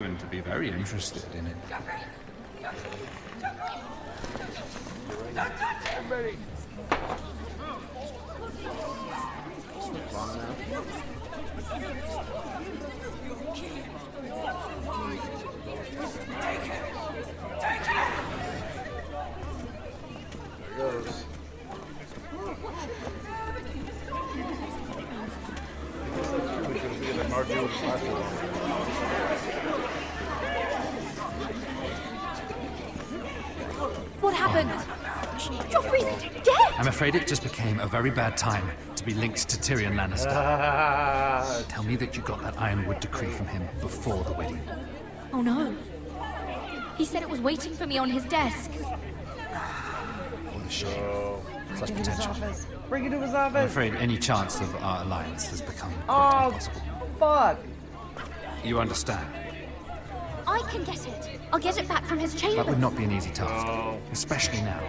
going to be very interested in it. with glasses on. What happened? Joffrey's dead! I'm afraid it just became a very bad time to be linked to Tyrion Lannister. Ah, Tell me that you got that Ironwood decree from him before the wedding. Oh no. He said it was waiting for me on his desk. What a shame. oh. Such Bring it to his office. Bring it to his I'm afraid any chance of our alliance has become quite Oh, impossible. fuck. You understand? I can get it. I'll get it back from his chamber. That would not be an easy task, No. especially now.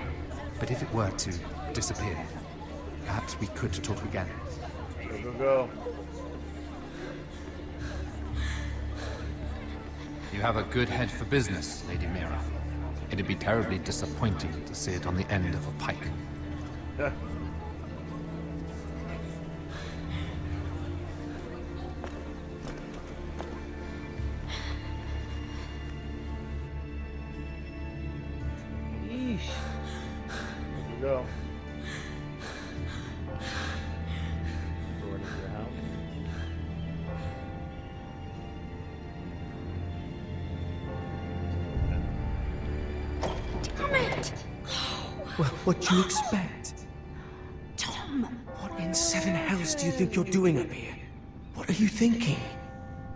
But if it were to disappear, perhaps we could talk again. Go, go, go. You have a good head for business, Lady Mira. It'd be terribly disappointing to see it on the end of a pike. Go, go, go. Going into your house. Damn it! Well, what do you expect? Tom! What in seven hells do you think you're doing up here? What are you thinking?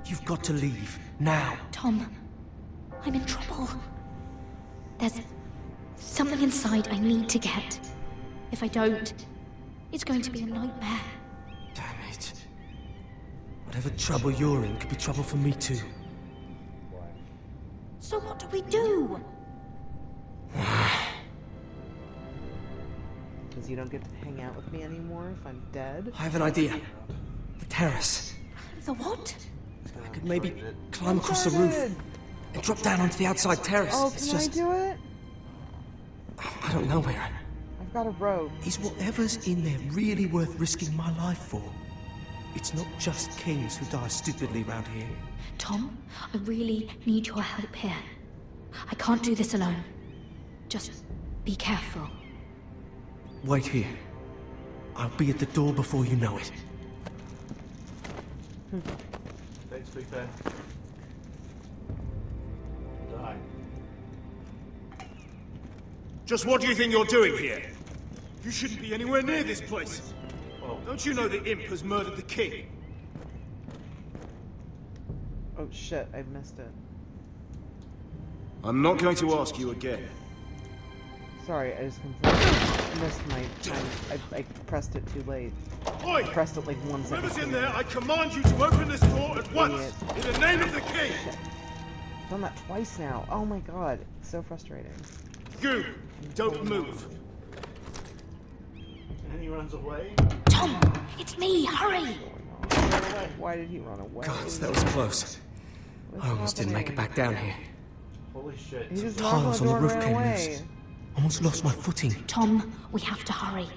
You've got to leave, now. Tom, I'm in trouble. There's something inside I need to get. If I don't, it's going to be a nightmare. Damn it. Whatever trouble you're in could be trouble for me too. So what do we do? Because you don't get to hang out with me anymore if I'm dead? I have an idea. The terrace. The what? I could maybe climb across the roof and drop down onto the outside oh, terrace. Oh, it's can just. I do it? I don't know, Mira. I've got a rope. Is whatever's in there really worth risking my life for? It's not just kings who die stupidly round here. Tom, I really need your help here. I can't do this alone. Just be careful. Wait here. I'll be at the door before you know it. Thanks, Big Ben. Die. Just what do you think you're doing here? You shouldn't be anywhere near this place. Don't you know the imp has murdered the king? Oh shit, I missed it. I'm not going to ask you again. Sorry, I just completely missed my time. I, I pressed it too late. Oi! I pressed it like one second. Whoever's in there. I command you to open this door at once! In the name of the king! I've done that twice now. Oh my god, it's so frustrating. You, don't move. And he runs away. Tom, it's me. Hurry! Why did he run away? God, that was close. What's I almost didn't make it back down here. Holy shit. He just Tiles on the roof came away. loose. Almost lost my footing. Tom, we have to hurry.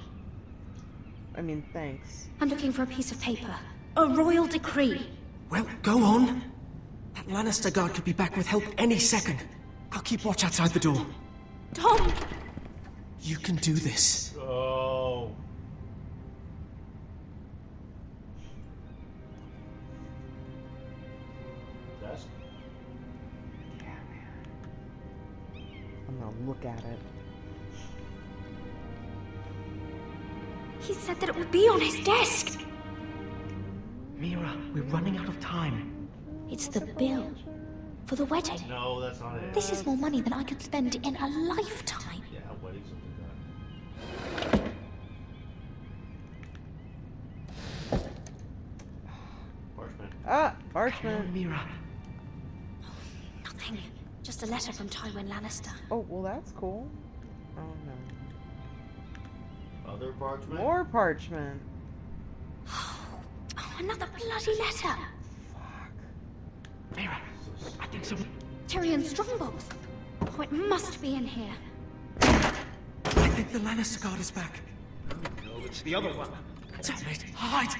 I mean, thanks. I'm looking for a piece of paper. A royal decree. Well, go on. That Lannister guard could be back with help any second. I'll keep watch outside the door. Tom! You can do this. Oh. Desk? I'm gonna look at it. He said that it would be on his desk. Mira, we're running out of time. It's the bill for the wedding. No, that's not it. This is more money than I could spend in a lifetime. Yeah, weddings will do that. Parchment. Ah, parchment. Mira. Nothing. Just a letter from Tywin Lannister. Oh, well, that's cool. Oh no. Other parchment. More parchment. Oh, another bloody letter. Mira, I Tyrion Strongbox. Oh, it must be in here. I think the Lannister guard is back. No, it's the other one. Damn it! Hide!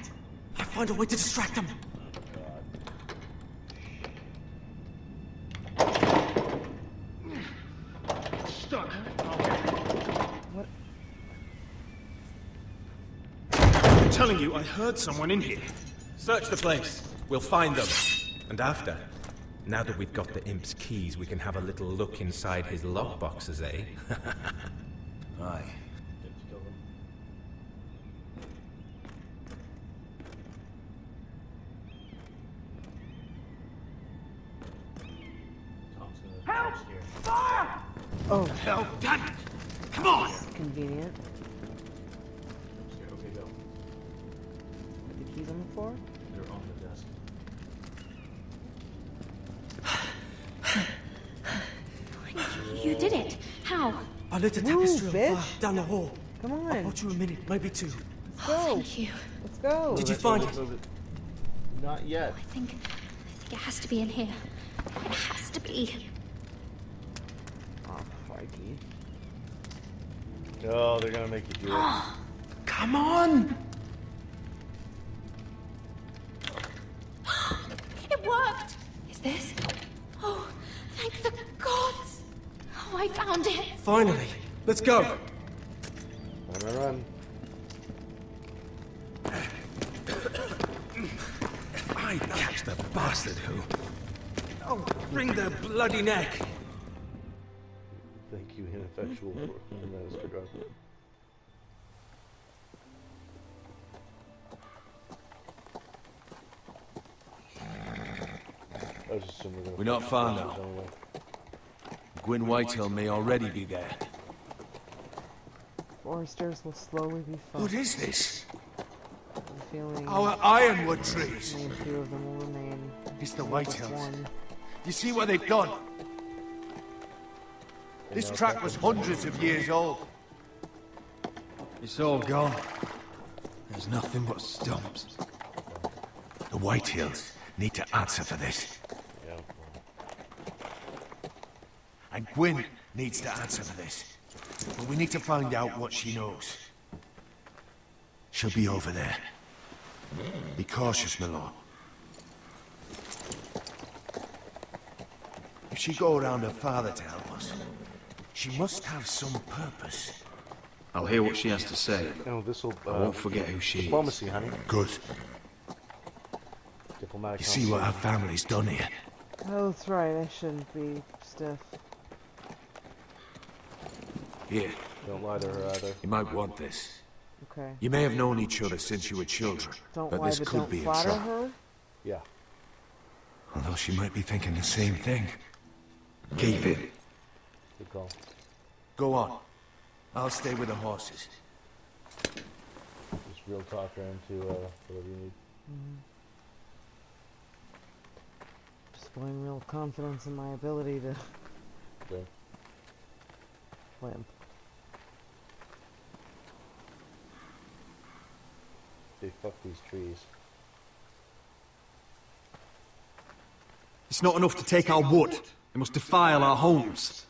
I find a way to distract them. Stuck. What? I'm telling you, I heard someone in here. Search the place. We'll find them. And after, now that we've got the imp's keys, we can have a little look inside his lockboxes, eh? Aye. Oh, Hell, damn it! Come on! convenient. Put the keys on the floor? They're on the desk. I lit a Move, tapestry on fire down the hall. Come on. I on, bought you a minute, maybe two. let's go. Thank you. Let's go. Did you find it? Not yet. Oh, I think, I think it has to be in here. It has to be. Oh, crikey. Oh, they're gonna make you do it. Come on! It worked! Is this? Oh, thank the gods! Oh, I found it! Finally. Let's go. Run, run, run. I catch the bastard who. Oh, wring their bloody neck. Thank you, ineffectual Minister God. I was We're not far now. Anyway. Gwyn Whitehill may already be there. Forresters will slowly be What fucked. is this? I'm feeling Our ironwood trees. only a of them will remain. It's the Just Whitehills. You see where they've gone? This track was hundreds of years old. It's all gone. There's nothing but stumps. The Whitehills need to answer for this. Yeah. And Gwyn needs to answer for this. But we need to find out what she knows. She'll be over there. Be cautious, my lord. If she go around her father to help us, she must have some purpose. I'll hear what she has to say. No, this will. I Uh, won't forget who she is. diplomacy, honey. Good. Diplomatic. You see what our family's done here. Oh, that's right. I shouldn't be stiff. Here, Don't lie to her either. you might want this. Okay. You may have known each other since you were children, Don't but lie, this but could don't be a flatter trap. her. Yeah. Although she might be thinking the same thing. Keep it. Good call. Go on. I'll stay with the horses. Just real talk her into uh, whatever you need. Displaying real confidence in my ability to Okay. limp. They fuck these trees. It's not enough to take our wood. They must defile our homes.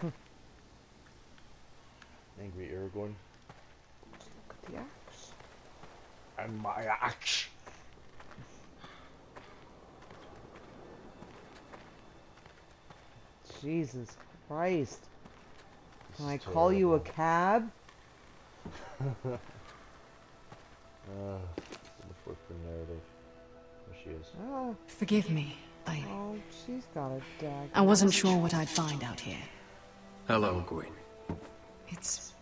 Angry Aragorn. Look at the axe. And my axe. Jesus Christ. Can I call you a cab? Uh, the footprint narrative. There she is. Oh, Forgive me. I oh, she's got a dagger. I wasn't sure what I'd find out here. Hello, Gwyn. It's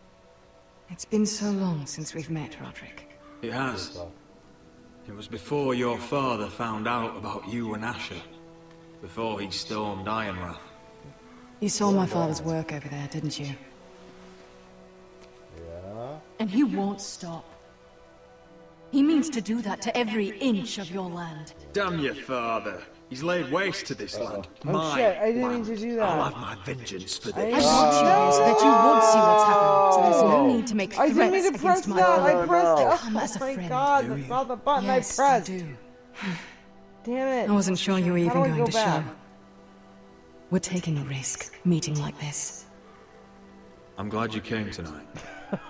it's been so long since we've met, Rodrik. It has. It was before your father found out about you and Asher. Before he stormed Ironrath. You saw my father's work over there, didn't you? Yeah. And he won't stop. He means to do that to every inch of your land. Damn your father. He's laid waste to this land. Oh My shit, I didn't mean to do that. I'll have my vengeance for this. I this. want you here so that you would see what's happening. So there's no oh. need to make I threats didn't mean to press against my that. I pressed it. Come Oh as a oh my friend. god, Do that's you? not the button yes, I pressed. do. Damn it. I wasn't sure you were even going go to back? show. We're taking a risk, meeting like this. I'm glad you came tonight.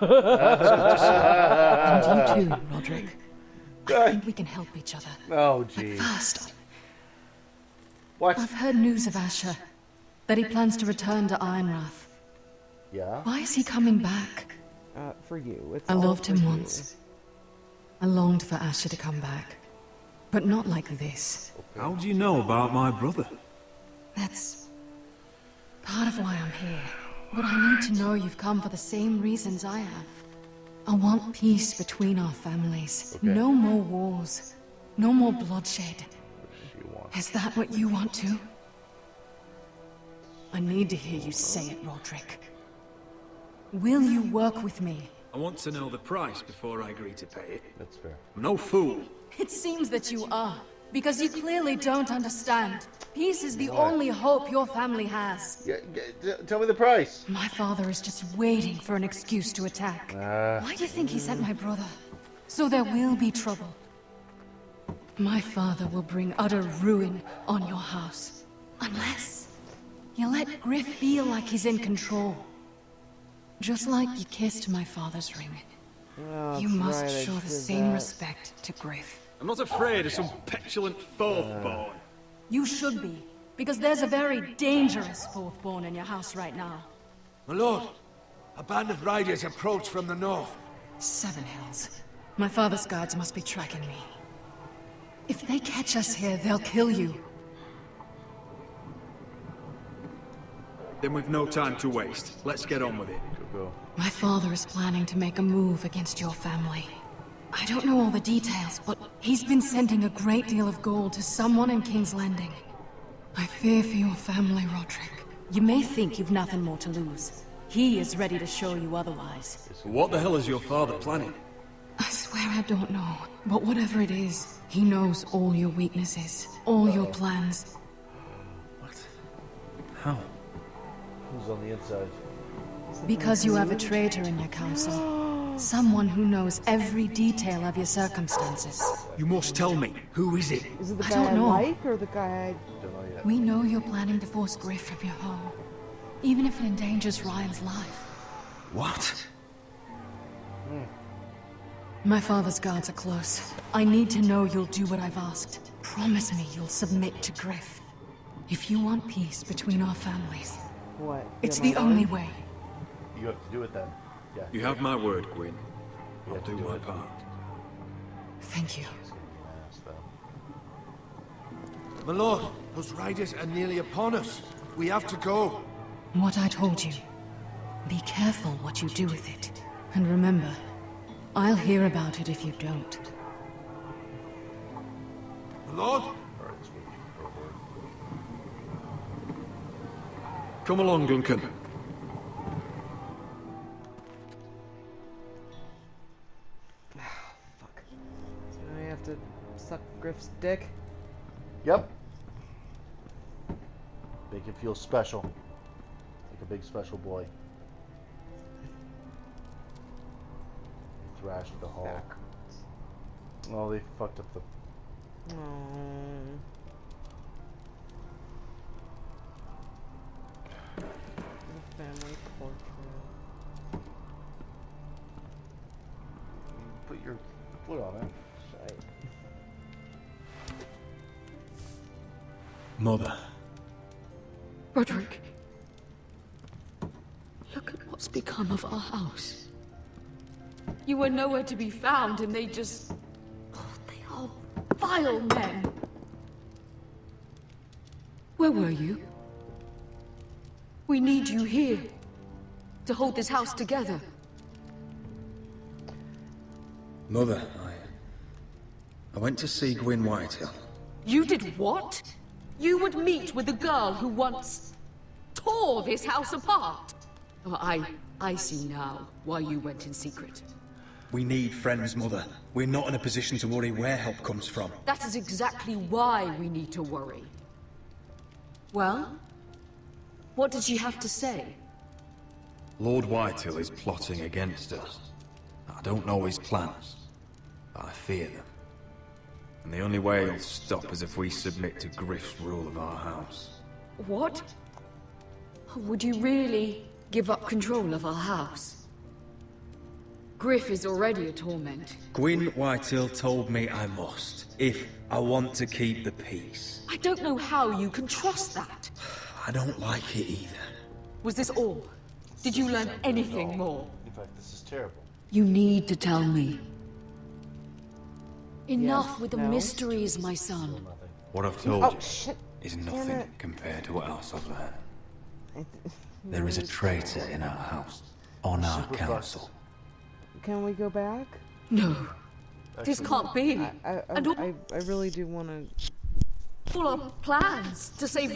And you too, Rodrik. I think we can help each other. Oh, But jeez. first, What? I've heard news of Asher. That he plans to return to Ironrath. Yeah? Why is he coming back? Uh, for you. It's I loved him you. once. I longed for Asher to come back. But not like this. How do you know about my brother? That's part of why I'm here. But I need to know you've come for the same reasons I have. I want peace between our families. Okay. No more wars. No more bloodshed. Is that what you want too? I need to hear you say it, Rodrik. Will you work with me? I want to know the price before I agree to pay it. That's fair. I'm no fool. It seems that you are, because you clearly don't understand. Peace is the What? only hope your family has. Yeah, g- t- tell me the price. My father is just waiting for an excuse to attack. Uh, Why do you think he sent my brother? So there will be trouble. My father will bring utter ruin on your house. Unless you let Gryff feel like he's in control. Just like you kissed my father's ring. Oh, you must right, show the same that. respect to Gryff. I'm not afraid of some petulant fourth-born. You should be, because there's a very dangerous fourth-born in your house right now. My lord, a band of riders approach from the north. Seven Hills. My father's guards must be tracking me. If they catch us here, they'll kill you. Then we've no time to waste. Let's get on with it. go, go. My father is planning to make a move against your family. I don't know all the details, but he's been sending a great deal of gold to someone in King's Landing. I fear for your family, Rodrik. You may think you've nothing more to lose. He is ready to show you otherwise. What the hell is your father planning? I swear I don't know, but whatever it is, he knows all your weaknesses, all your plans. What? How? Who's on the inside? Because you have a traitor in your council. Someone who knows every detail of your circumstances. You must tell me. Who is it? Is it the I guy don't I, know. like or the guy Don't know yet. We know you're planning to force Gryff from your home. Even if it endangers Ryon's life. What? My father's guards are close. I need to know you'll do what I've asked. Promise me you'll submit to Gryff. If you want peace between our families, What? It's the only word? way. You have to do it then. Yeah. You have my word, Gwyn. You I'll have do do my it. part. Thank you. It's gonna be an ass, though. My lord, those riders are nearly upon us. We have to go. What I told you. Be careful what you do with it. And remember, I'll hear about it if you don't. My lord? Alright, this would be forward. Come along, Duncan. Suck Gryff's dick? Yep. Make him feel special. Like a big special boy. Thrashed the hall. Backwards. Oh, they fucked up the. Oh. Family portrait. Put your foot on it. Mother. Rodrik. Look at what's become of our house. You were nowhere to be found, and they just. Oh, they are vile men. Where were you? We need you here to hold this house together. Mother, I... I went to see Gwyn Whitehill. You did what? You would meet with the girl who once tore this house apart. Oh, I, I see now why you went in secret. We need friends, Mother. We're not in a position to worry where help comes from. That is exactly why we need to worry. Well, what did she have to say? Lord Whitehill is plotting against us. I don't know his plans, but I fear them. And the only way it'll stop is if we submit to Gryff's rule of our house. What? Would you really give up control of our house? Gryff is already a torment. Gwyn Whitehill told me I must, if I want to keep the peace. I don't know how you can trust that. I don't like it either. Was this all? Did you learn anything more? In fact, this is terrible. You need to tell me. Enough Yes, with the no. mysteries, my son. What I've told Oh, you shit. is nothing it. compared to what else I've learned. There is a traitor in our house, on our Super council. Can we go back? No. This can't be. I, I, And I, I really do want to. All our plans to save